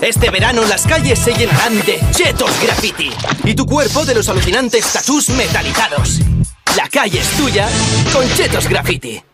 Este verano las calles se llenarán de Chetos Graffiti y tu cuerpo de los alucinantes tatús metalizados. La calle es tuya con Chetos Graffiti.